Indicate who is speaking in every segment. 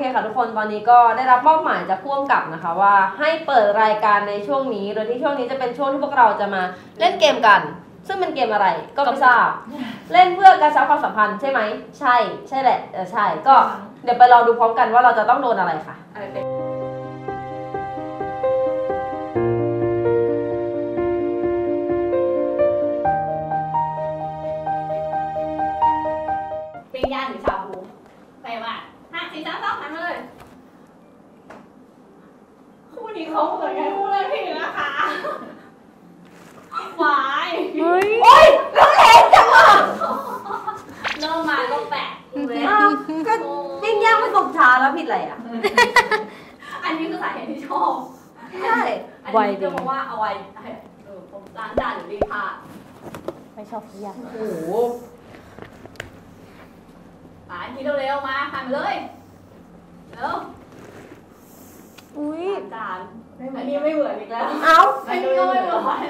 Speaker 1: เคค่ะทุกคนตอนนี้ก็ได้รับมอบหมายจากพ่วงกับนะคะว่าให้เปิดรายการในช่วงนี้โดยที่ช่วงนี้จะเป็นช่วงที่พวกเราจะมาเล่นเกมกัน ซึ่งเป็นเกมอะไรก็ไม่ทราบ เล่นเพื่อกระชับความสัมพันธ์ใช่ไหมใช่ใช่แหละเออใช่ก็เดี๋ยวไปรอดูพร้อมกันว่าเราจะต้องโดนอะไรค่ะ
Speaker 2: อะไรเป็น อะ
Speaker 1: อั
Speaker 2: นนี้คือสาเหตุที่ชอบ
Speaker 1: ใช่
Speaker 2: อันนี้จะบอกว่าเอาไว้เออผมล้างจานหรือรีดผ้า
Speaker 3: ไม่ชอบทุกอย่าง
Speaker 1: โอ้โห
Speaker 2: อ่าคิดเร็วๆมาหันมาเลยเร็ว
Speaker 3: อุ้ย
Speaker 2: จานอันนี้ไม่เหมือนอีกแล้ว
Speaker 1: เอ้า
Speaker 2: อันนี้ก็ไม่เหมือน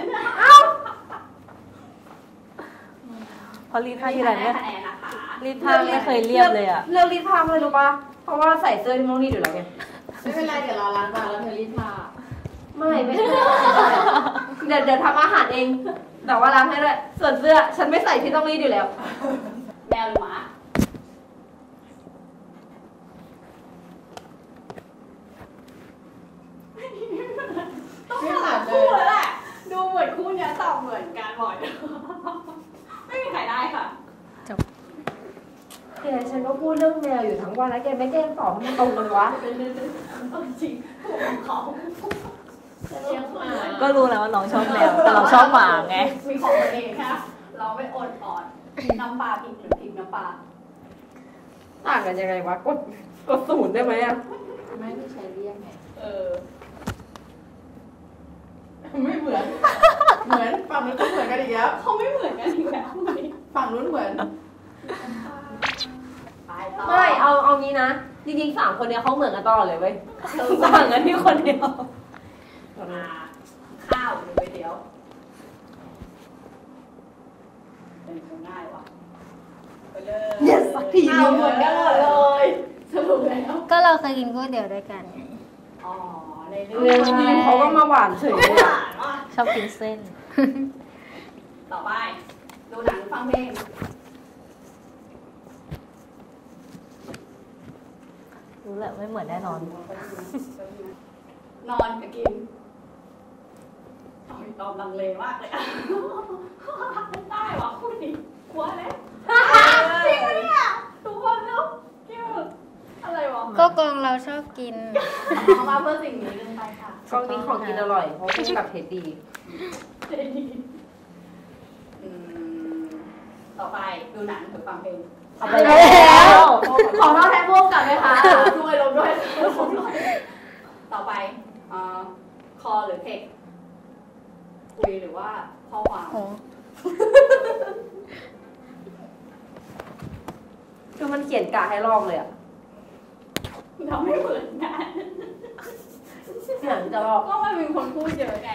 Speaker 3: พอรีดผ้าทีไรเนี่ย
Speaker 2: คะแนนนะคะ
Speaker 3: รีดผ้าไม่เคยเรียบเลยอะ
Speaker 1: เรื่องรีดผ้าไม่รู้ปะ เพราะว่าใส่เสื้อที่มันต้องรีดอยู่แล้วไง
Speaker 4: ไม่เป็นไรเดี๋ยวเราล้างจานแล้วเธอรีดผ้า
Speaker 1: ไม่ไม่ใช่เดี๋ยวเดี๋ยวทำอาหารเองแต่ว่าล้างให้ด้วยส่วนเสื้อฉันไม่ใส่ที่ต้องรีดอยู่แล้ว
Speaker 2: แมวหรือหมาต้อง
Speaker 4: ไม่
Speaker 2: ส
Speaker 4: เหมื
Speaker 2: ลั
Speaker 4: อบนเล
Speaker 2: คู่
Speaker 4: ย
Speaker 2: แล้วแหละดูเหมือนคู่เนี้ยตอบเหมือนกันบ่อยไม่มีใครได้ค่ะ
Speaker 1: แกฉันก็พูดเรื่องแมวอยู่ทั้งวันแล้วแกไม่แกล้งตอบให้มันตรงกันวะ
Speaker 2: เอาจริงถูกของเขาเลี้ยงหมา
Speaker 3: ก็รู้แล้วว่าน้องชอบแมวแต่เราชอบหมาไง
Speaker 2: มีของตัวเองค่ะเราไม่อดอ่อนน้ำปลาพริกหรือพริกน้ำปลา
Speaker 1: ต่างกันยังไงวะกดกดศูนย์ได้ไหมอะ
Speaker 4: ไม่ได้ใช้เรียกไง
Speaker 2: เออ
Speaker 4: ไม่เหมือน เหมือนฝั่งนู้นก็เหมือนกันอีกแล้ว
Speaker 2: เขาไม่เหมือนกันอีกแล้วไหม
Speaker 4: ฝั่งนู้นเหมือน
Speaker 2: ไปต่อ
Speaker 1: ไม่เอาเอางี้นะจริงๆสามคนเนี้ยเขาเหมือนกันตลอดเลยเว้ยต่างกันที่คนเดียว
Speaker 2: มาข้าวหรือก๋วยเตี๋ยวเป็นคนง่ายว่ะไปเลย
Speaker 1: Yes สักที
Speaker 2: ข้าวเหมือนกันหมดเลยสรุปแล้ว
Speaker 5: ก็เราเคยกินก๋วยเตี๋ยวด้วยกันไง
Speaker 2: อ๋อในเรื่
Speaker 1: เรื่องทีมเขาก็มาหวานเฉยเลยอะ
Speaker 3: ชอบกินเส้น
Speaker 2: ต่อไปดูหนังฟังเพลง
Speaker 3: รู้แหละไม่เหมือนแน่นอน
Speaker 2: นอนกับกินโอ้ยตอบลังเลมากเลยอะไม่ได้ว่ะคุณนี่กลัวแล้วจริงปะเนี่ยทุกคนเนาะคิดว่าอะไรวะ
Speaker 5: ก็กองเราชอบกิน
Speaker 2: เอามาเพื่อสิ่งนี้ลืมไปค่ะ
Speaker 1: กล้องนี้ของกินอร่อยเพราะคู่กับเทดดี
Speaker 2: อืมต่อไปดูหนังหรือฟังเพลง
Speaker 1: เอาไปแล้ว
Speaker 2: ขอโทษแทนพวกกันไหมคะด้วยลงด้วยต่อไปเอ่อคอหรือเทคคุยหรือว่าข้อความ
Speaker 5: โอ้
Speaker 1: คือมันเขียนกาให้ลอกเลยอะ
Speaker 2: ทำไม่เหมือนกัน
Speaker 1: เขียนจะลอก
Speaker 2: ก็มันมีคนพูดเยอะไง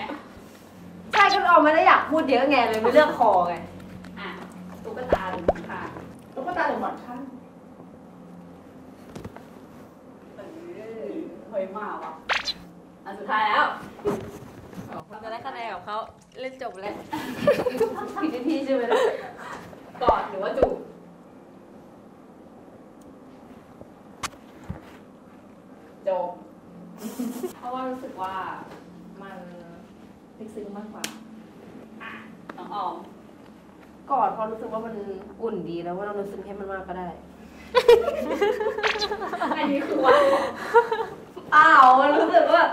Speaker 1: ใช่ก็เราไม่ได้อยากพูดเยอะไงเลยไม่เลือกคอไง
Speaker 2: อะตุ๊กตาหรือหมอนข้าง
Speaker 4: ตุ๊กตาหรือหมอนข้าง
Speaker 2: เออเฮ้ยมาว่ะอันสุดท้ายแล้ว
Speaker 3: เราจะได้คะแนนกับเขาเล่นจบแล้ว
Speaker 1: ผิดที่พี่ใช่ไหมล่ะ
Speaker 2: กอดหรือว่าจูบ
Speaker 4: จบเพราะว่ารู้สึกว่ามันลึกซึ้งมากกว่า
Speaker 2: น้องออม
Speaker 1: กอดเพราะรู้สึกว่ามันอุ่นดีแล้วว่าเรารู้สึกให้มันมากก็ได้
Speaker 2: อันนี้คือว่า
Speaker 1: อ้าวมันรู้สึกว่า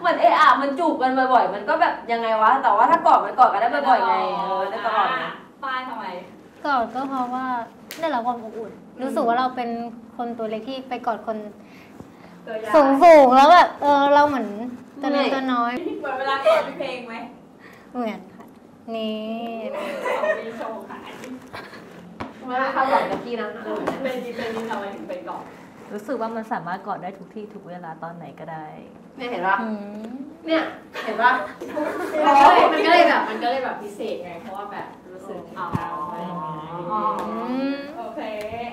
Speaker 1: เหมือนเอะอะมันจูบกันบ่อยๆมันก็แบบยังไงวะ แต่ว่าถ้ากอดมันกอดกันได้บ่อยๆไงเออได้ตลอดไง
Speaker 2: ป้ายทำไม
Speaker 5: กอดก็เพราะว่าได้รับความอบอุ่น รู้สึกว่าเราเป็นคนตัวเล็กที่ไปกอดคน
Speaker 2: ตัวอย่าง
Speaker 5: สูงสูงๆแล้วแบบเออเราเหมือนตัวเล็กตัวน้อย
Speaker 2: เหมือนเวลากอดมีเพลงไหม
Speaker 5: เหมือนค่ะ นี่
Speaker 2: เขามีโชว์ขาย
Speaker 1: ไม่ได้คาดหวังกับพี่นะเออ
Speaker 2: เป็นดีเป็นดีทำไมถึงเป็นกอด
Speaker 3: รู้สึกว่ามันสามารถกอดได้ทุกที่ทุกเวลาตอนไหนก็ได้
Speaker 1: เนี่ยเห็นปะ
Speaker 5: อืม
Speaker 1: เนี่ยเห็นปะ
Speaker 4: มันก็เลยแบบมันก็เลยแบบพิเศษไงเพราะว่าแบบรู้สึก
Speaker 2: อ๋อ
Speaker 4: อะไรอย่างเงี้ย
Speaker 5: อืม
Speaker 2: โอเค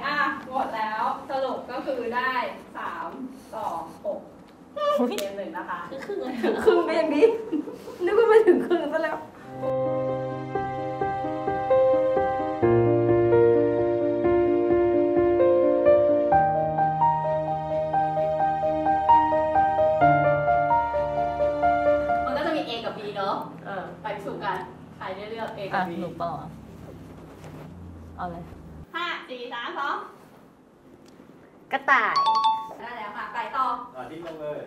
Speaker 2: อะหมดแล้วสรุปก็คือได้สามสองหกเกมหนึ่งนะคะ
Speaker 1: ถึงครึ่งไปอย่างนี้นึกว่าไม่ถึงครึ่งซะแล้ว
Speaker 2: อก A กั
Speaker 3: อะ
Speaker 2: บ B
Speaker 3: หนูเปล่าอะเอาเลย
Speaker 2: ห้าสี่สามสอง
Speaker 3: กระต่าย
Speaker 2: ได้แล้วค่ะ ไปต่อ
Speaker 6: อ่าที่ลงเลย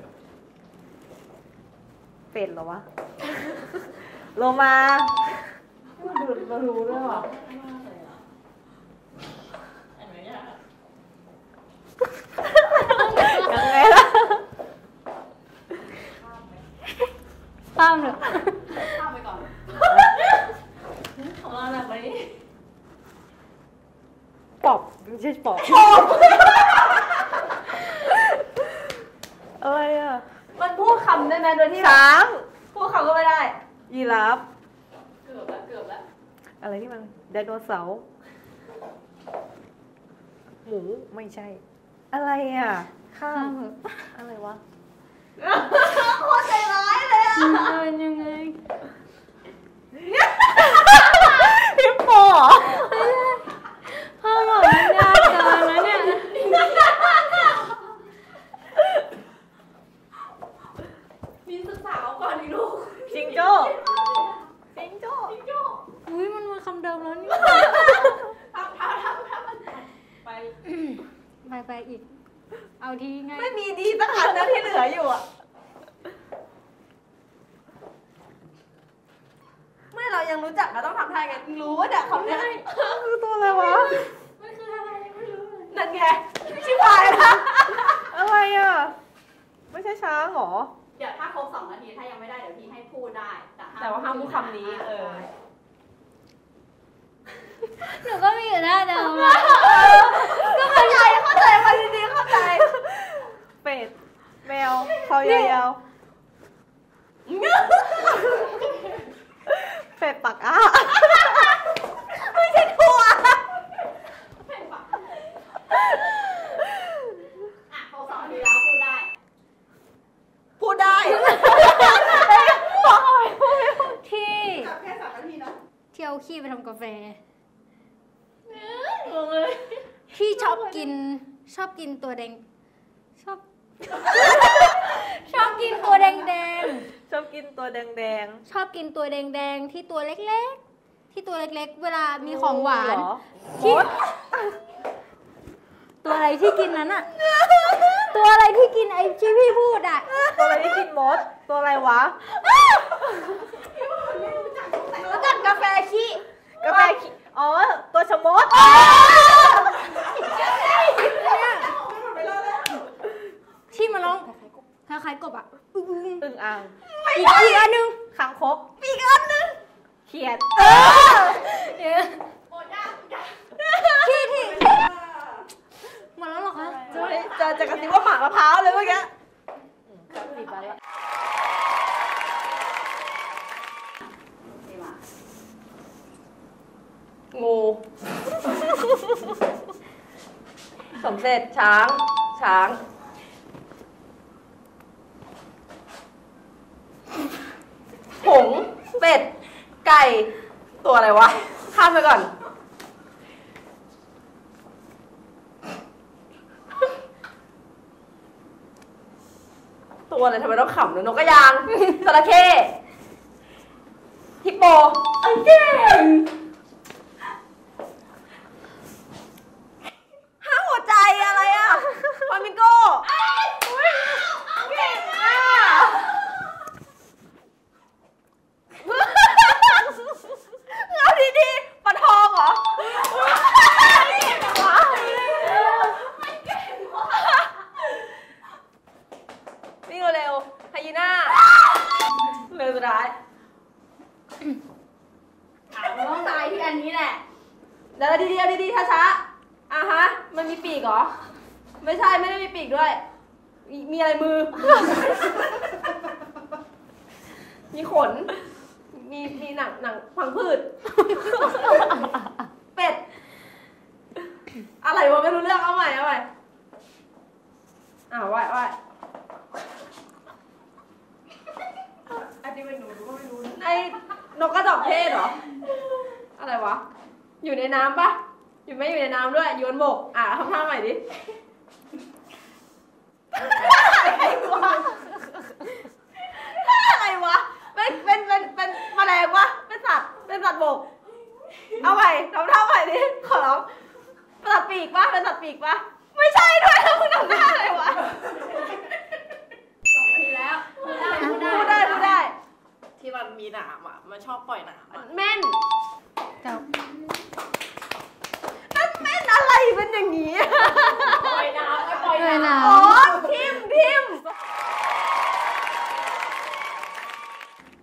Speaker 3: เป็ดเหรอวะ โลมา
Speaker 1: มาดูมารู้ด้วยว่ะ
Speaker 3: ยังไงล่ะ
Speaker 5: ข้ามเลย
Speaker 2: ข้ามไปก่อน
Speaker 3: ข องเราหนักไปปอบไม่ใช่ปอบอะไรอะ
Speaker 1: มันพูดคำได้ไหมโดยที่แบบ
Speaker 3: ช้าง
Speaker 1: พูดคำก็ไม่ได้
Speaker 3: ยีราฟ
Speaker 2: เกือบแล้วเกือบแล้ว
Speaker 3: อะไรที่มันไดโนเสาร์หมูไม่ใช่ อะไรอะ ข้ามอะไรวะ
Speaker 2: โคตรใจร้ายเลยอะ
Speaker 5: เดินยังไง
Speaker 3: ฮิปโปเหรอ
Speaker 5: พ่อบอกมันยากเกินนะเนี่ย
Speaker 2: มีศึกษาเอาก่อนดิลูก
Speaker 3: จิงโจ้จิงโจ้
Speaker 2: จิ๊กโจ้
Speaker 5: อุ้ยมันมาคำเดิมแล้วนี่
Speaker 2: ทำทำทำทำไป
Speaker 5: ไปไปอีก เอาทีง่าย
Speaker 3: ไม่มีดีสักอันนะที่เหลืออยู่อะ
Speaker 1: ไม่เรายังรู้จักเราต้องทำท่าไงรู้ว่าเด็กเขาเนี่ย
Speaker 3: คือตัวอะไรวะ
Speaker 2: มันคืออะไรไม่รู้เลย
Speaker 1: นั่นไงชิบหายละ
Speaker 3: อะไรอะ ไม่ใช่ช้างเหรอ
Speaker 2: เดี๋ยวถ้าครบสองนาที ถ้ายังไม่ได้ เดี๋ยวพี่ให้พูดได้ แต่
Speaker 1: แต่ว่าห้ามพูดคำนี้ เออ
Speaker 5: หนูก็มีอยู่หน้าเดิมอะ
Speaker 1: ก็เข้าใจเข้าใจมาดีๆเข้าใจ
Speaker 3: เป็ด แมวคอยาวๆเป็ดปักอ้า
Speaker 1: ไม่ใช่ถั่ว
Speaker 2: เป็นปะอะครบสองนาทีแล้วพูดได้
Speaker 1: พูดได้
Speaker 5: ที่
Speaker 2: แค่สามนาทีเนาะ
Speaker 5: เที่ยวขี้ไปทำกาแฟ
Speaker 2: งงเลย
Speaker 5: ที่ชอบกิน ชอบกินตัวแดง ชอบ ชอบกินตัวแดงแดง
Speaker 3: ชอบกินตัวแดง
Speaker 5: ๆชอบกินตัวแดงแดงๆที่ตัวเล็กๆ ที่ตัวเล็กๆ เวลา
Speaker 3: ๆ
Speaker 5: มีของหวาน
Speaker 3: เหรอ
Speaker 5: ที่ตัวอะไรที่กินนั้นอะตัวอะไรที่กินไอ้ที่พี่พูดอะ
Speaker 3: ตัวอะไรที่กินมด ตัวอะไรวะ
Speaker 1: รู้จักกาแฟขี้
Speaker 3: กาแฟขี้อ๋อ ตัวชะมด
Speaker 5: ที่มาร้องคล้ายๆกบอะอึ้ง
Speaker 3: อึ่งอ่าง
Speaker 5: ๆอีกอีกอันหนึง
Speaker 3: คางคกอีกอันนึง เขียด
Speaker 2: หมดยากยาก
Speaker 5: ที่ที่หมดแล้วเหรอคะ
Speaker 1: จะจะกระซิบว่าหมากมะพร้าวเลยเมื่อกี้
Speaker 3: สิบวันละ
Speaker 2: ดีมาก
Speaker 1: งูสมเสร็จช้าง ช้างหงส์เป็ด ไก่ตัวอะไรวะ ข้ามไปก่อน ตัวอะไรทำไมต้องขำเลยนกกระยางจระเข้ฮิปโปไอ้เก่งห้าหัวใจอะไรอะฟลามิงโก้เก่งอะเอาดีๆปลาทองเหรอนี่เร็วๆไฮยีน่าเร็วสุดท้าย
Speaker 2: อะมันต้องตายที่อันนี้แหละ
Speaker 1: เดี๋ยวดีๆดีๆช้าๆอะฮะ มันมีปีกเหรอ ไม่ใช่ ไม่ได้มีปีกด้วย มีมีอะไรมือ มีขน มีมีหนังหนังพังพืช เป็ด อะไรวะไม่รู้เรื่องเอาใหม่เอาใหม่อ้าวไหวไหว
Speaker 2: อันนี้เป็นหนูหนูก็ไม่รู้นะ
Speaker 1: ไอ้นกกระจอกเทศเหรอ อะไรวะ อยู่ในน้ำปะอยู่ไม่อยู่ในน้ำด้วยอยู่บนบก อะทำท่าใหม่ดิอะไรวะ เป็นเป็นเป็นเป็นแมลงวะเป็นสัตว์เป็นสัตว์บก เอาใหม่ทำท่าใหม่ดิขอร้องเป็นสัตว์ปีกปะเป็นสัตว์ปีกปะไม่ใช่ด้วยแล้วมึงทำท่าอะไรวะ
Speaker 2: สองนาทีแล้วพูดได้พูดได้
Speaker 1: พูดได้พูดได้
Speaker 3: ที่มันมีหนามอะ มันชอบปล่อยหนามอะ
Speaker 1: แม่น
Speaker 5: เจ้า
Speaker 1: นั่นแม่นอะไรเป็นอย่างนี้
Speaker 2: ปล่อยน้ำไม่ปล่อย
Speaker 5: ด้วย
Speaker 2: น้ำ
Speaker 5: นะ
Speaker 1: อ๋อทิมทิม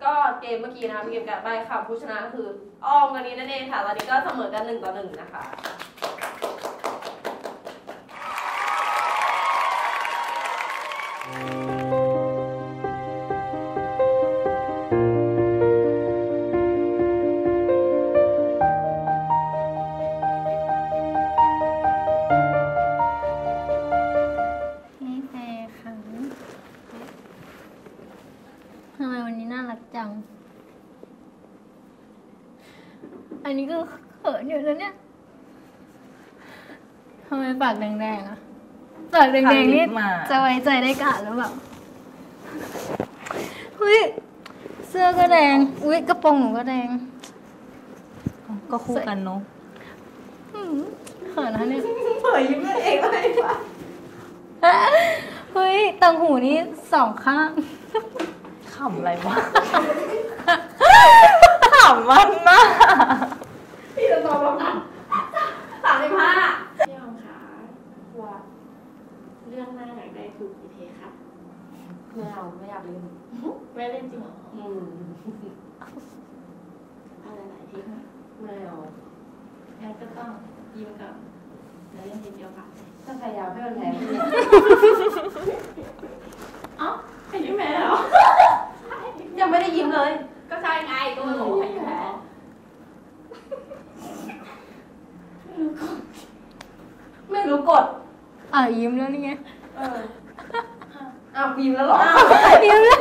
Speaker 1: ก็เกมเมื่อกี้นะคะเป็นเกมการใบคำผู้ชนะก็คืออ้อมกันนี้นั่นเองค่ะตอนนี้ก็เสมอกันหนึ่งต่อหนึ่งนะคะ
Speaker 5: นี่ ปากแดงๆนี่
Speaker 3: มา
Speaker 5: จะไว้ใจได้กะหรือเปล่าเฮ้ยเสื้อก็แดง อุ้ยกระโปรงหนูก็แดง
Speaker 3: ก็คู่กันเนาะ
Speaker 5: อืมเขินนะเนี่ย
Speaker 1: เผยยิ้มตัวเองเลยวะ
Speaker 5: เฮ้ยตังหูนี่สองข้าง
Speaker 3: ขำอะไรวะขำมันนะ
Speaker 1: พี่จะตอบแล้วนะสามสิบห้า
Speaker 4: พี่ออมคะว่าเรื่องหน้าอยากได้ถูกกี่เทครับ
Speaker 1: ไม่เอาไม่อยากเล่น
Speaker 4: ไม่เล่นจริงเหรอ
Speaker 1: อืม
Speaker 4: อะไรหลายเทคนะ
Speaker 1: ไม่เอา
Speaker 4: งั้นก็ต้องยิ้มกับแล้วเล่นทีเดียวค่ะ
Speaker 1: ถ้าพยายามให้มันแพ้พี่
Speaker 4: เอ้าให้ยิ้มแพ้เหรอ
Speaker 1: ยังไม่ได้ยิ้มเลย
Speaker 2: ก็ใช่ไงก็มันบอกให้อยู่แล้ว
Speaker 1: ไม่รู้กด
Speaker 5: อะยิ้มแล้วนี่ไง
Speaker 1: เออ อ้าวยิ้มแล้วเหรอ
Speaker 5: ยิ้มแล้ว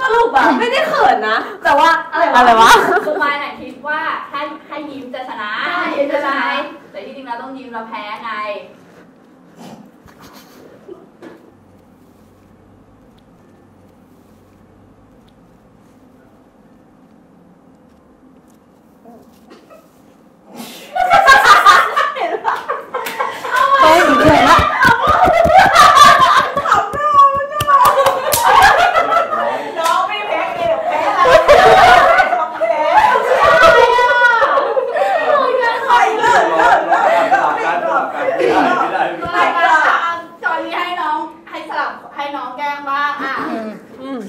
Speaker 1: สรุปอะไม่ได้เขินนะ แต่ว่าอะไรวะ
Speaker 3: อะไรวะ
Speaker 2: คือมายน่ะคิดว่าถ้าถ้ายิ้มจะชนะ
Speaker 1: ใช่
Speaker 2: ยิ้มจะช
Speaker 1: จะช
Speaker 2: นะ
Speaker 1: นะ
Speaker 2: แต่ที่จริงเราต้องยิ้มเราแพ้ไง
Speaker 5: โอ้ยเขินละ
Speaker 1: น้องไม่แพ้เกมแพ้อะไรของแพ้ใครเลิกเลิกเลิก
Speaker 6: สลับกันสลับกันไม่ได้ไม่ได้ไม่
Speaker 2: ก็
Speaker 6: ได้
Speaker 2: เลยว่าจอนนี้ให้น้องให้สลับให้น้องแกล้งบ้างอะ
Speaker 3: อืม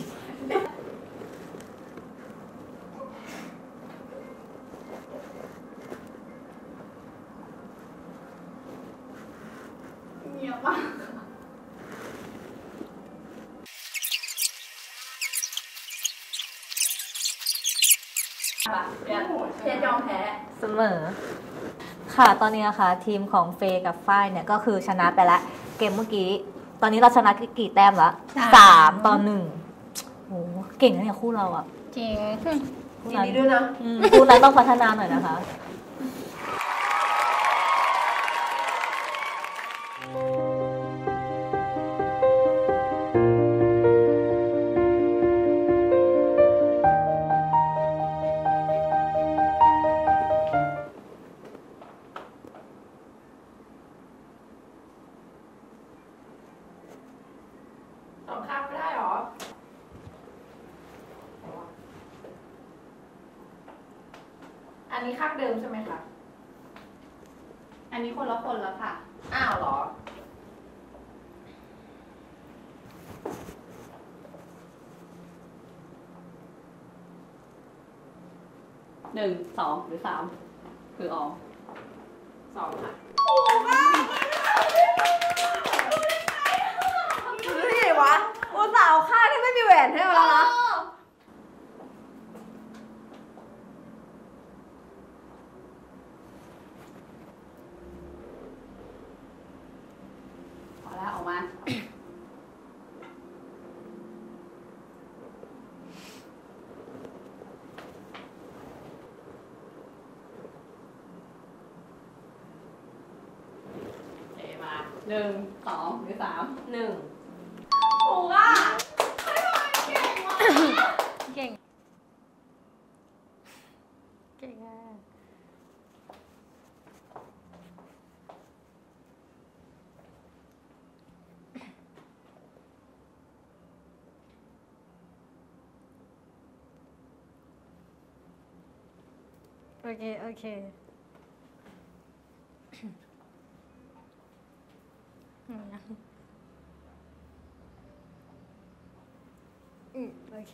Speaker 2: เงียบมากแบบเพียเพียยอมแพ้
Speaker 3: เสมอ ค่ะ ตอนนี้นะคะทีมของเฟย์กับฝ้ายเนี่ยก็คือชนะไปแล้วเกมเมื่อกี้ ตอนนี้เราชนะกี่แต้มละสามต่อหนึ่งโหเก่งนะเนี่ยคู่เราอะ
Speaker 5: เจ๋ง
Speaker 3: คู่
Speaker 1: ยิน
Speaker 3: นั้น
Speaker 1: ดีด้วยนะ
Speaker 3: อืมคู่นั้นต้องพัฒนาหน่อยนะคะ
Speaker 2: สองหรือสามคือออม
Speaker 1: สองค่ะรู้ได้ไงวะอุตส่าห์เอาค่าที่ไม่มีแหวนให้มาแล้วนะ
Speaker 2: อ หนึ่งสองหรือสาม
Speaker 1: หนึ่ง
Speaker 2: ถูกอะเฮ้ยทำไมเก่งวะ
Speaker 5: เก่ง เก่งอะโอเค โอเค อืม อืมโอเค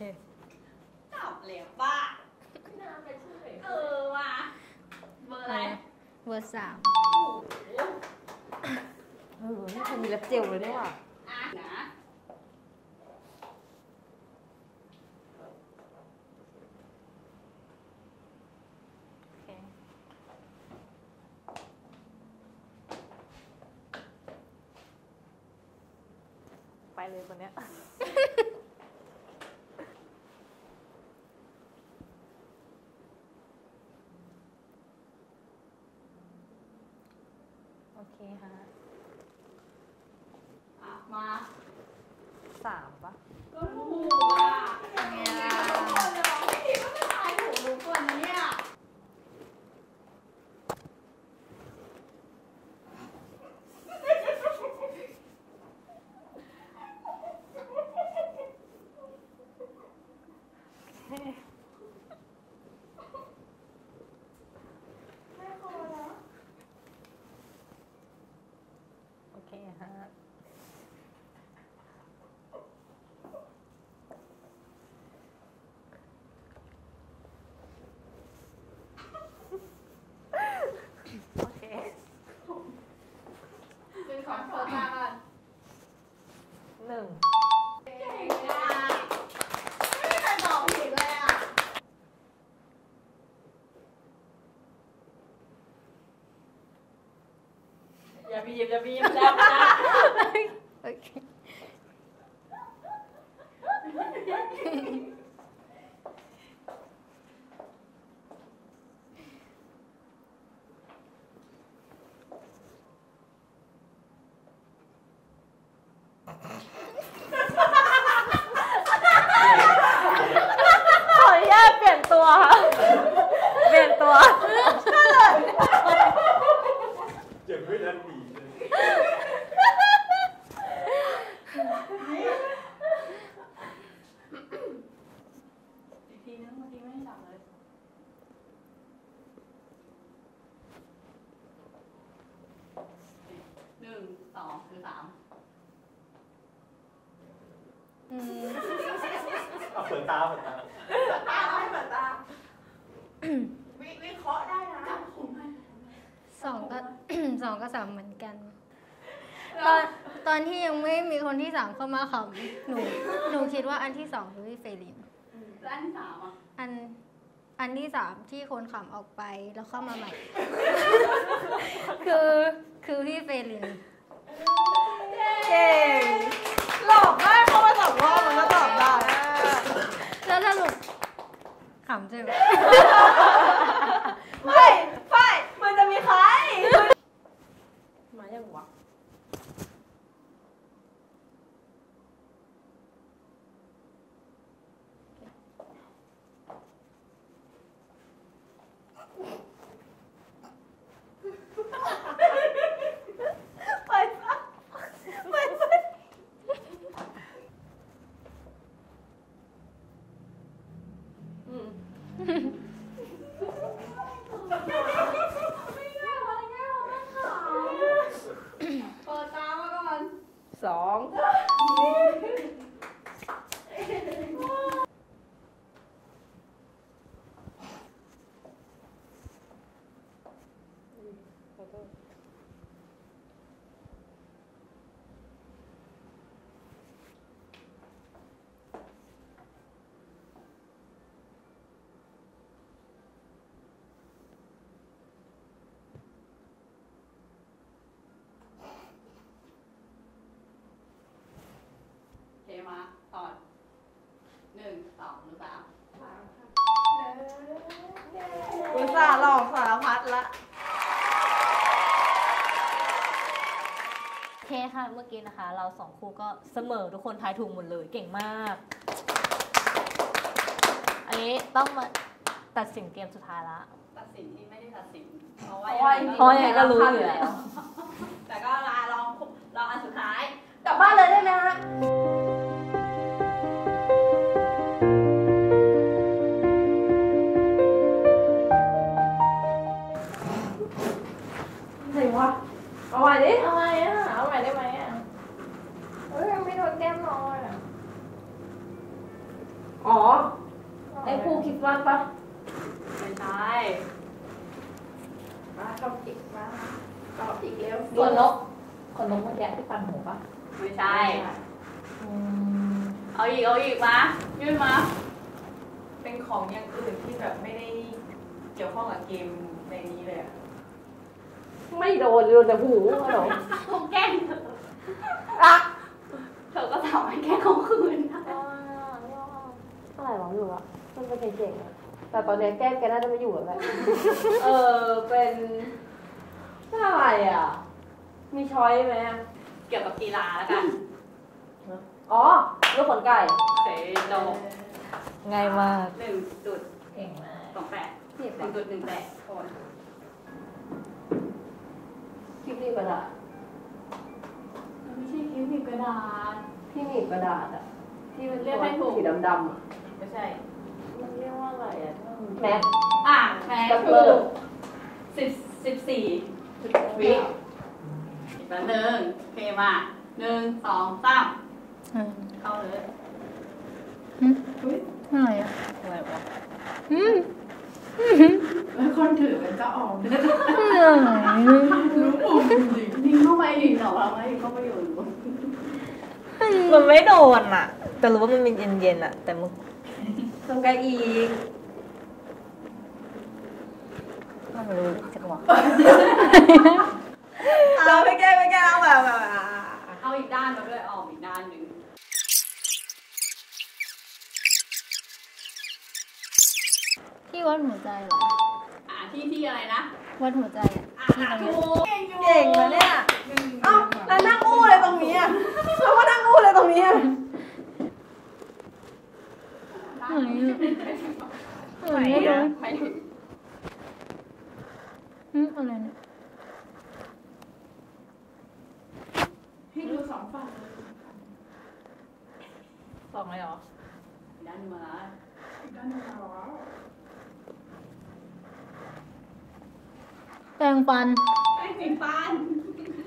Speaker 2: จับเหลวบ้าเออว่ะเบอร์อะไร
Speaker 5: เวอร์สาม
Speaker 1: เออนี่คือมีเล็บเจลเลยนี่หว่า
Speaker 2: อะนะ
Speaker 3: ไปเลยคนเนี้ย โอเคค่ะ
Speaker 2: อะมา
Speaker 3: สามปะ
Speaker 2: ก็ถูกอะยังไงล่ะคนเราไม่คิดว่าจะทายถูกรู้ก่อนนะเนี่ย
Speaker 3: โอเคฮะ โอเค
Speaker 2: เป็นของเปิดตาก่อน
Speaker 3: หนึ่ง
Speaker 2: เก่งอะไม่มีใครตอบผิดเลยอะ
Speaker 1: อย่าบีบอย่าบีบจับนะ
Speaker 5: โอเค
Speaker 3: ขออนุญาตเปลี่ยนตัวค่ะ เปลี่ยนตัว
Speaker 6: เจ็บไม่ทันหนีเลย
Speaker 2: อีกทีนึงเมื่อกี้ไม่ได้จับเลย หนึ่งสองหรือสาม
Speaker 5: อืม
Speaker 6: เอาเปิดตาเปิดตา
Speaker 2: ตาให้เปิดตา วิวิเคราะห์ได้นะจับผมให้
Speaker 5: สองก็ สองก็สามเหมือนกัน ตอนตอนที่ยังไม่มีคนที่สามเข้ามาขำหนู หนูคิดว่าอันที่สองคือพี่เฟลิน
Speaker 2: แล้วอันที่สามอะ
Speaker 5: อั นอันที่สามที่คนขำออกไปแล้วเข้ามาใหม่ คือคือพี่เฟลิน
Speaker 1: เก่งหลอกได้เข้ามาสองรอบมันก็ตอบได้
Speaker 5: แล้วสรุปขำใช่ไหม
Speaker 1: ไม่ไม่มันจะมีใคร มายังวะ ไปซะไปซะอืม
Speaker 2: เปิดตามาก่อน
Speaker 1: สอง
Speaker 2: โอเคมาต่อหนึ่งสองหรือสาม
Speaker 1: อุตส่าห์หลอกสารพัดละ
Speaker 3: เคค่ะเมื่อกี้นะคะ เราสองคู่ก็เสมอทุกคนทายถูกหมดเลยเก่งมาก อันนี้ต้องมาตัดสินเกมสุดท้ายละ
Speaker 2: ตัดสินที่ไม่ได้ตัดสิน เพราะ
Speaker 1: เพ
Speaker 2: ว่า
Speaker 1: ราะว่า
Speaker 3: เพราะยังไงก็รู้อยู่แล้ว
Speaker 2: แต่
Speaker 1: หูฮั
Speaker 4: ล
Speaker 1: โหล
Speaker 2: คงแกล้งเธอ
Speaker 1: อะ
Speaker 2: เธอก็ทำให้แกล้งเขาคืนนะ
Speaker 1: อะไรวะไม่รู้อะมันเป็นเก่งๆอะแต่ตอนเนี้ยแก้มแกน่าจะไม่อยู่แล้วแหละเออเป็นอะไรอะ มีช้อยไหมอะ
Speaker 2: เกี่ยวกับกีฬาแล้วกัน
Speaker 1: อ๋อลูกขนไก่
Speaker 2: เซโด
Speaker 3: ง่ายมาก
Speaker 2: หนึ่งจุด
Speaker 3: เก่งมาก
Speaker 2: สองแปด
Speaker 1: หยิบ
Speaker 2: หนึ่งจุดหนึ่งแปดคน
Speaker 1: พี่หนีบกระดาษ
Speaker 2: มันไม่ใช่คิ้วหนีบกระดาษ
Speaker 1: พี่หนีบกระดาษอะที่มัน
Speaker 2: เรียกให้ถูก
Speaker 1: สีดำๆอะ
Speaker 4: ไม่ใช่ มันเรียกว่าอะไรอะที่มัน
Speaker 1: แม็ก
Speaker 2: อะแม่
Speaker 1: ก็
Speaker 2: คื
Speaker 1: คืออ
Speaker 2: สิบสิบสี่
Speaker 4: วิ
Speaker 2: อีกแป๊บนึงโอเคมาหนึ่งสองสามเข้าเลย
Speaker 5: อะไรอะ
Speaker 3: อะไรวะ
Speaker 4: แล้วคนถือมันก็ออกเรู้
Speaker 2: ปุ่มยิงเข้าไปยิงเหรอวะไม่ยิงเข้าไปอยู่
Speaker 3: มันไม่โดนอะแต่รู้ว่ามันเป็นเย็นๆอะแต่มึง
Speaker 1: ตรงไกลอีก
Speaker 3: มันรู้จังหวะ
Speaker 1: เราไม่แก้ไม่แก้เอาแบบแบบ
Speaker 2: เอาอีกด้านมาด้วยออกอีกด้านหนึ่ง
Speaker 5: ที่ วัดหัวใจเหรอ
Speaker 2: อะที่ที่อะไรนะ
Speaker 5: วัดหัวใจอะ
Speaker 2: อะถูกเก่งอยู่
Speaker 1: เก่งนะเนี่ยเอ้าแล้วนั่งอู้เลยตรงนี้อะแล้วก็นั่งอู้เลยตรงนี้อะ
Speaker 5: ไหนอะไหน
Speaker 2: ไม่
Speaker 5: อะ
Speaker 2: ไม่ถึง
Speaker 5: อืมอะไรเนี่ย
Speaker 4: ให้ดูสองฝั่งเลย
Speaker 3: สองเลยเหรอ
Speaker 2: อีกด้านหนึ่งมา
Speaker 4: อีกด้านหนึ่งมาแล้ว
Speaker 5: แปรงฟัน
Speaker 2: ไอ้สีฟัน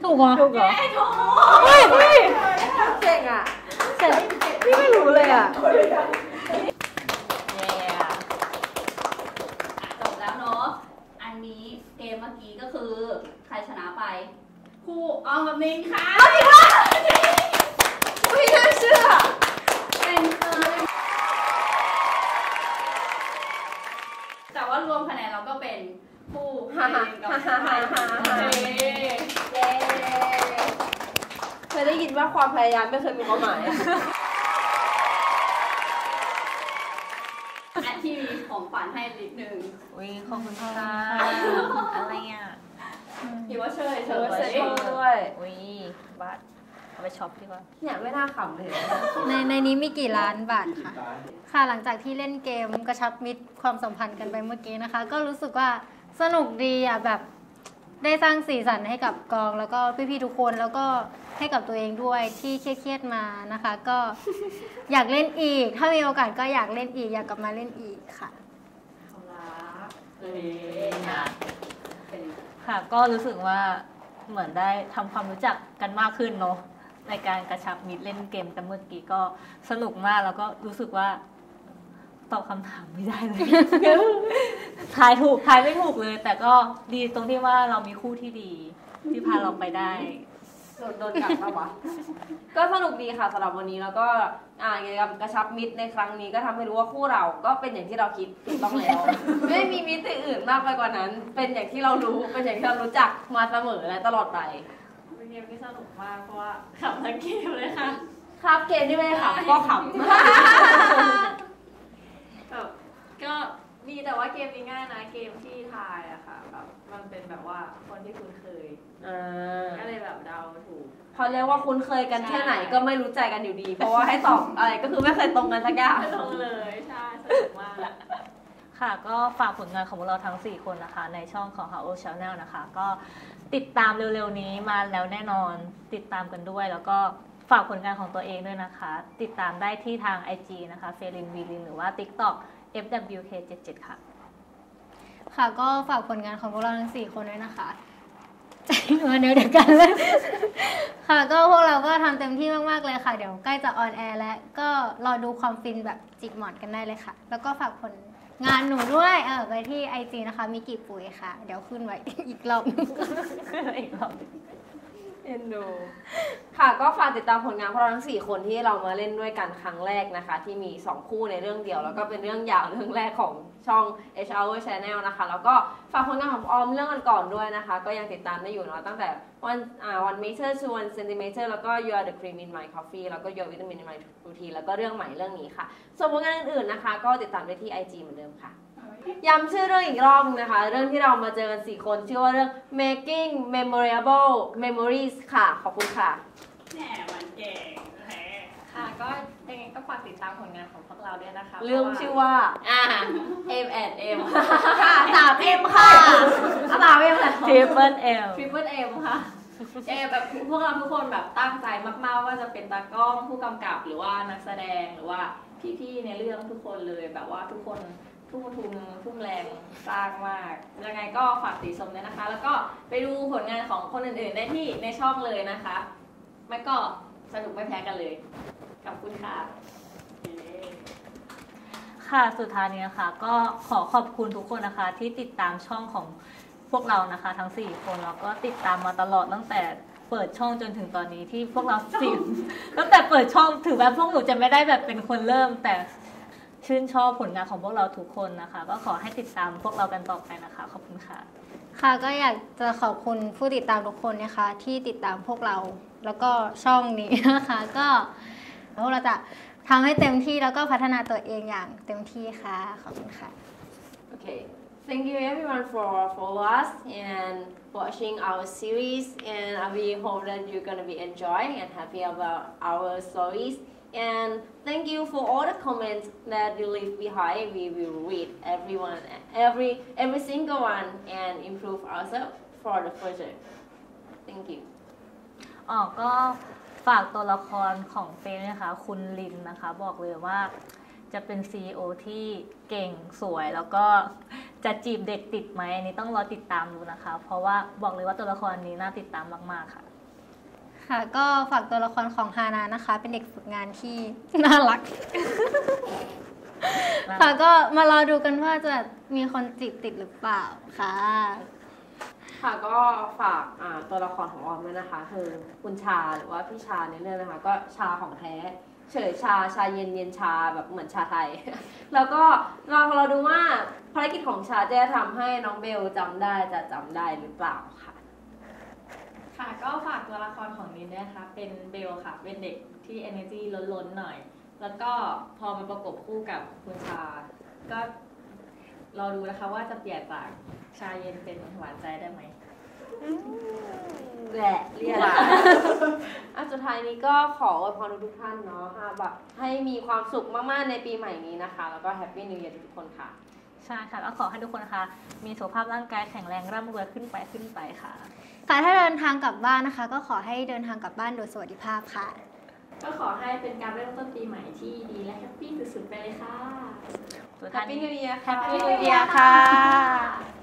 Speaker 5: ถูกเหรอ
Speaker 3: ถูกเหรอ
Speaker 2: ไอ้ถูก
Speaker 1: เฮ้ยเฮ้ยเก่งอะ
Speaker 5: เสร็จ
Speaker 1: พี่ไม่รู้เลยอะ
Speaker 3: เย้
Speaker 2: จบแล้วเนาะ อันนี้เกมเมื่อกี้ก็คือ ใครชนะไป คู่ออมกับมินค่ะ
Speaker 1: ไม่น่าเชื่อ
Speaker 2: เป็นเออแต่ว่ารวมคะแนนเราก็เป็นคู่
Speaker 1: ฮ่าฮ่า
Speaker 2: มินกับ
Speaker 1: ฮ่าฮ่าฮ่าฮ่า
Speaker 2: เจ
Speaker 1: เย้เคยได้ ยินว่าความพยายามไม่เคยมีความหมาย
Speaker 2: อันที่มีของฝันให้นิดนึง
Speaker 3: อุ้ยขอบคุณค่ะอะไรอะ
Speaker 2: คิดว่าเชยเช
Speaker 1: เออยเซ็ต
Speaker 2: เชย
Speaker 1: ด้วย
Speaker 3: อุ้ยบัตรเอาไปช็อปดีกว่า
Speaker 1: เนี่ยไม่น่าขำเลย
Speaker 5: ในในนี้มีกี่ล้านบาทคะ
Speaker 6: ตาย
Speaker 5: ค่ะหลังจากที่เล่นเกมกระชับมิตรความสัมพันธ์กันไปเมื่อกี้นะคะ ก็รู้สึกว่าสนุกดีอะแบบได้สร้างสีสันให้กับกองแล้วก็พี่ๆทุกคนแล้วก็ ให้กับตัวเองด้วยที่เครียดๆมานะคะ ก็อยากเล่นอีก ถ้ามีโอกาสก็อยากเล่นอีก อยากกลับมาเล่นอีกค่ะ
Speaker 2: เอาละเลยนะเป็น
Speaker 3: ค่ะ ก็รู้สึกว่าเหมือนได้ทำความรู้จักกันมากขึ้นเนาะในการกระชับมิตรเล่นเกมกันเมื่อกี้ก็สนุกมากแล้วก็รู้สึกว่าตอบคำถามไม่ได้เลยทายถูกทายไม่ถูกเลย แต่ก็ดีตรงที่ว่าเรามีคู่ที่ดี ที่พาเราไปได้
Speaker 1: โดนโดนกัดปะวะก็สนุกดีค่ะสำหรับวันนี้แล้วก็อ่ากิจกรรมกระชับมิตรในครั้งนี้ก็ทำให้รู้ว่าคู่เราก็เป็นอย่างที่เราคิดถูกต้องแล้ว ไม่มีมิตรอื่นมากไปกว่านั้น เป็นอย่างที่เรารู้เป็นอย่างที่เรารู้จักมาเสมอและตลอดไป
Speaker 2: เป็นเกมที่สนุกมากเพราะว่าขับทั้งเกมเลยค่ะ
Speaker 1: ครับเกมที่ไม่ได้ขำก็ขำ
Speaker 2: แบบก็มีแต่ว่า
Speaker 4: เกมนี้ง่ายนะเกมที่ทายอะค่ะแบบมันเป็นแบบ ว่าคนที่คุ้นเคย
Speaker 1: อ่า
Speaker 4: ก็เลยแบบเดาถูก
Speaker 1: เขาเรียกว่าคุ้นเคยกัน
Speaker 4: ใช่
Speaker 1: แค่ไหนก็ไม่รู้ใจกันอยู่ดี เพราะว่าให้ตอบอะไรก็คือไม่เคยตรงกันสักอย่าง
Speaker 4: ไม่ตรงเลยใช่สนุกมาก
Speaker 3: ค่ะก็ฝากผลงานของพวกเราทั้ง 4 คนนะคะ ในช่องของ h o u s Channel นะคะ ก็ติดตามเร็วๆนี้มาแล้วแน่นอนติดตามกันด้วย แล้วก็ฝากผลงานของตัวเองด้วยนะคะ ติดตามได้ที่ทาง IG นะคะเฟลินวีลินหรือว่า TikTok FWK77 ค่ะ
Speaker 5: ค่ะก็ฝากผลงานของพวกเราทั้งสี่คนด้วยนะคะใจมาเดียวเดียวกันเลยค่ะก็พวกเราก็ทำเต็มที่มากๆเลยค่ะ เดี๋ยวใกล้จะ on air แล้วก็รอดูความฟินแบบจิกหมอนกันได้เลยค่ะ แล้วก็ฝากผลงานหนูด้วยเออไปที่ไอจีนะคะมิกิปุ๋ยค่ะ เดี๋ยวขึ้นไว้อีกรอบหนึ่ง
Speaker 3: อีกรอบ
Speaker 1: เอ็นดู ค่ะก็ฝากติดตามผลงานพวกเราทั้ง 4 คนที่เรามาเล่นด้วยกันครั้งแรกนะคะ ที่มี 2 คู่ในเรื่องเดียว แล้วก็เป็นเรื่องยาวเรื่องแรกของช่อง H Hour Channel นะคะ แล้วก็ฝากผลงานของออมเรื่องก่อนๆด้วยนะคะ ก็ยังติดตามได้อยู่เนาะตั้งแต่วันอ่า one meter to one centimeter แล้วก็ you are the cream in my coffee แล้วก็ your vitamin in my routine แล้วก็เรื่องใหม่เรื่องนี้ค่ะ ส่วนผลงานอื่นๆนะคะ ก็ติดตามได้ที่ IG เหมือนเดิมค่ะ ย้ำชื่อเรื่องอีกรอบนึงนะคะ เรื่องที่เรามาเจอกัน4คน ชื่อว่าเรื่อง making memorable memories ค่ะ ขอบคุณค่ะ
Speaker 2: แหมมันเก่งแหม
Speaker 4: ค่ะก็ยังไงก็ฝากติดตามผลงานของพวกเราด้วยนะคะ
Speaker 1: เรื่อง
Speaker 4: พาะว่า
Speaker 1: ชื่อว่าอ่า M and M ค่ะสาม M ค่ะสาม M แหละ
Speaker 3: Triple L
Speaker 4: Triple M ค่ะยังไงแบบพวกเราทุกคนแบบตั้งใจมาก ๆ ว่าจะเป็นตากล้องผู้กำกับหรือว่านักแสดงหรือว่าพี่ ๆ ในเรื่องทุกคนเลยแบบว่าทุกคน ทุ่มทุนทุ่มแรงสร้างมากยังไงก็ฝากติชมด้วยนะคะ แล้วก็ไปดูผลงานของคนอื่นๆ ได้ที่ในช่องเลยนะคะไม่ก็สนุกไม่แพ้กันเลย ขอบคุณค่ะ
Speaker 3: ค่ะสุดท้ายนี้นะคะ ก็ขอขอบคุณทุกคนนะคะ ที่ติดตามช่องของพวกเรานะคะ ทั้ง 4 คนแล้วก็ติดตามมาตลอดตั้งแต่เปิดช่องจนถึงตอนนี้ที่พวกเราสี่ตั้งแต่เปิดช่องถือว่าพวกหนูจะไม่ได้แบบเป็นคนเริ่มแต่ ชื่นชอบผลงานของพวกเราทุกคนนะคะ ก็ขอให้ติดตามพวกเรากันต่อไปนะคะ ขอบคุณค่ะ
Speaker 5: ค่ะก็อยากจะขอบคุณผู้ติดตามทุกคนนะคะ ที่ติดตามพวกเราแล้วก็ช่องนี้นะคะ ก็พวกเราจะทำให้เต็มที่แล้วก็พัฒนาตัวเองอย่างเต็มที่ค่ะ ขอบคุณค่ะ
Speaker 1: Okay. Thank you everyone for follow us and watching our series and we hope that you're gonna be enjoying and happy about our stories. And thank you for all the comments that you leave behind. We will read everyone, every every single one, and improve ourselves for the future. Thank you.
Speaker 3: อ๋อก็ฝากตัวละครของเฟย์นะคะ คุณลินนะคะ บอกเลยว่าจะเป็น CEO ที่เก่งสวยแล้วก็จะจีบเด็กติดไหมอันนี้ต้องรอติดตามดูนะคะ เพราะว่าบอกเลยว่าตัวละครนี้น่าติดตามมาก ๆ ค่ะ
Speaker 5: ค่ะ ก็ฝากตัวละครของฮานานะคะ เป็นเด็กฝึกงานที่น่ารัก ค่ะก็มารอดูกันว่าจะมีคนจีบติดหรือเปล่าค่ะ
Speaker 1: ค่ะก็ฝากอ่าตัวละครของออมด้วยนะคะ คือคุณชาหรือว่าพี่ชาในเรื่องนะคะ ก็ชาของแท้ เฉยชาชาเย็นเย็นชาแบบเหมือนชาไทย แล้วก็เราเราดูว่าภารกิจของชาจะทำให้น้องเบลจำได้จะจำได้หรือเปล่าค่ะ
Speaker 4: ค่ะก็ฝากตัวละครของนินด้วยนะคะเป็นเบลค่ะ เป็นเด็กที่ energy ล้นๆหน่อย แล้วก็พอมาประกบคู่กับคุณชา ก็รอดูนะคะว่าจะเปลี่ยนจากชาเย็นเป็นหวานใจได้ไหม
Speaker 1: แหละเรียกอะอะสุดท้ายนี้ก็ขออวยพรทุกๆท่านเนาะค่ะแบบให้มีความสุขมากๆในปีใหม่นี้นะคะ แล้วก็ Happy New Year ทุกคนค่ะ
Speaker 3: ใช่ค่ะก็ขอให้ทุกคนนะคะมีสุขภาพร่างกายแข็งแรงร่ำรวยขึ้นไปขึ้นไปค่ะ
Speaker 5: ค่ะถ้าเดินทางกลับบ้านนะคะ ก็ขอให้เดินทางกลับบ้านโดยสวัสดิภาพค่ะ
Speaker 4: ก็ขอให้เป็นการเริ่มต้นปีใหม่ที่ดีและ happy สุดๆไปเลยค่ะ
Speaker 3: สุดท้าย นี้ Happy
Speaker 1: New Year
Speaker 3: แฮ
Speaker 1: ค่ะ
Speaker 3: Happy New Year ค่ะ